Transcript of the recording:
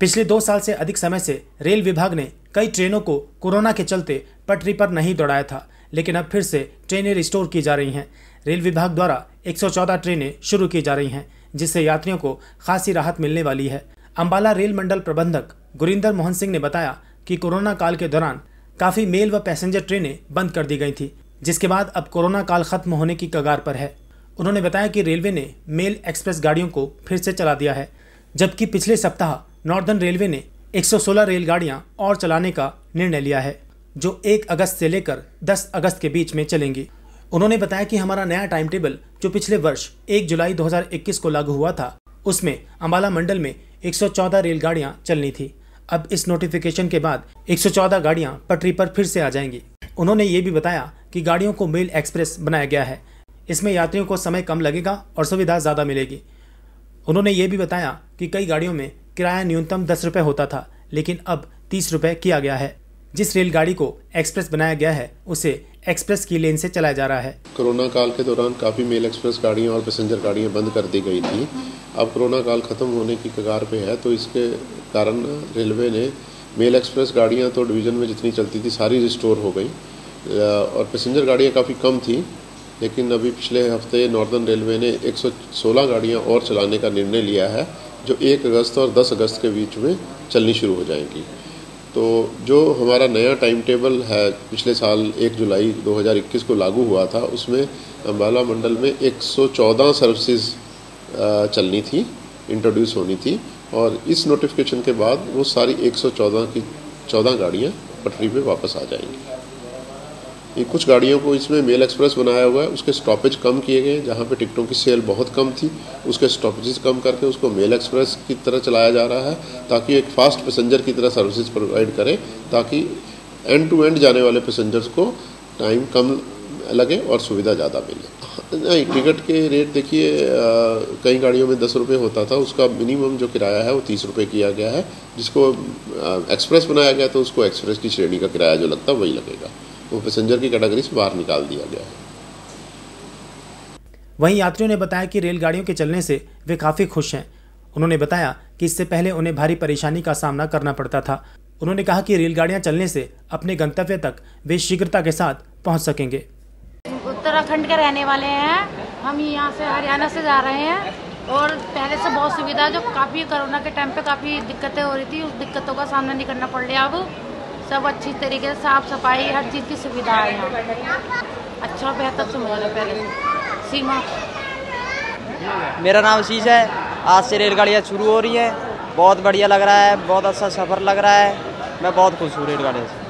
पिछले दो साल से अधिक समय से रेल विभाग ने कई ट्रेनों को कोरोना के चलते पटरी पर नहीं दौड़ाया था, लेकिन अब फिर से ट्रेनें रिस्टोर की जा रही हैं। रेल विभाग द्वारा 114 ट्रेनें शुरू की जा रही हैं, जिससे यात्रियों को खासी राहत मिलने वाली है। अंबाला रेल मंडल प्रबंधक गुरिंदर मोहन सिंह ने बताया कि कोरोना काल के दौरान काफ़ी मेल व पैसेंजर ट्रेनें बंद कर दी गई थी, जिसके बाद अब कोरोना काल खत्म होने की कगार पर है। उन्होंने बताया कि रेलवे ने मेल एक्सप्रेस गाड़ियों को फिर से चला दिया है, जबकि पिछले सप्ताह नॉर्दर्न रेलवे ने 116 रेलगाड़ियाँ और चलाने का निर्णय लिया है, जो 1 अगस्त से लेकर 10 अगस्त के बीच में चलेंगी। उन्होंने बताया कि हमारा नया टाइम टेबल जो पिछले वर्ष 1 जुलाई 2021 को लागू हुआ था, उसमें अम्बाला मंडल में 114 रेलगाड़ियाँ चलनी थी। अब इस नोटिफिकेशन के बाद 114 गाड़ियाँ पटरी पर फिर से आ जाएँगी। उन्होंने ये भी बताया कि गाड़ियों को मेल एक्सप्रेस बनाया गया है। इसमें यात्रियों को समय कम लगेगा और सुविधा ज़्यादा मिलेगी। उन्होंने ये भी बताया कि कई गाड़ियों में किराया न्यूनतम दस रुपये होता था, लेकिन अब तीस रुपये किया गया है। जिस रेलगाड़ी को एक्सप्रेस बनाया गया है, उसे एक्सप्रेस की लेन से चलाया जा रहा है। कोरोना काल के दौरान काफ़ी मेल एक्सप्रेस गाड़ियाँ और पैसेंजर गाड़ियाँ बंद कर दी गई थी। अब कोरोना काल ख़त्म होने की कगार पे है तो इसके कारण रेलवे ने मेल एक्सप्रेस गाड़ियाँ तो डिवीज़न में जितनी चलती थी, सारी रिस्टोर हो गई। और पैसेंजर गाड़ियाँ काफ़ी कम थी, लेकिन अभी पिछले हफ़्ते नॉर्दर्न रेलवे ने 116 गाड़ियाँ और चलाने का निर्णय लिया है। जो एक अगस्त और 10 अगस्त के बीच में चलनी शुरू हो जाएँगी। तो जो हमारा नया टाइम टेबल है, पिछले साल एक जुलाई 2021 को लागू हुआ था, उसमें अम्बाला मंडल में 114 सर्विसेज़ चलनी थी इंट्रोड्यूस होनी थी और इस नोटिफिकेशन के बाद वो सारी 114 की 14 गाड़ियाँ पटरी पे वापस आ जाएँगी। ये कुछ गाड़ियों को इसमें मेल एक्सप्रेस बनाया हुआ है, उसके स्टॉपेज कम किए गए जहाँ पे टिकटों की सेल बहुत कम थी, उसके स्टॉपेजेस कम करके उसको मेल एक्सप्रेस की तरह चलाया जा रहा है, ताकि एक फास्ट पैसेंजर की तरह सर्विसेज़ प्रोवाइड करें, ताकि एंड टू एंड जाने वाले पैसेंजर्स को टाइम कम लगे और सुविधा ज़्यादा मिले। नहीं टिकट के रेट देखिए कई गाड़ियों में दस रुपये होता था, उसका मिनिमम जो किराया है वो तीस रुपये किया गया है, जिसको एक्सप्रेस बनाया गया तो उसको एक्सप्रेस की श्रेणी का किराया जो लगता है वही लगेगा। वो पैसेंजर की कैटेगरी से बाहर निकाल दिया गया है। वहीं यात्रियों ने बताया कि रेलगाड़ियों के चलने से वे काफ़ी खुश हैं। उन्होंने बताया कि इससे पहले उन्हें भारी परेशानी का सामना करना पड़ता था। उन्होंने कहा कि रेलगाड़ियाँ चलने से अपने गंतव्य तक वे शीघ्रता के साथ पहुँच सकेंगे। उत्तराखंड के रहने वाले हैं। हम यहाँ से हरियाणा से जा रहे हैं और पहले से बहुत सुविधा जो काफ़ी कोरोना के टाइम पे काफ़ी दिक्कतें हो रही थी। उस दिक्कतों का सामना नहीं करना पड़ रहा अब। सब अच्छी तरीके से साफ़ सफ़ाई, हर चीज़ की सुविधा है यहाँ। अच्छा बेहतर सुविधा है पहले सीमा। मेरा नाम शीश है। आज से रेलगाड़ियाँ शुरू हो रही हैं। बहुत बढ़िया लग रहा है, बहुत अच्छा सफ़र लग रहा है। मैं बहुत खुश हूँ रेलगाड़ियों से।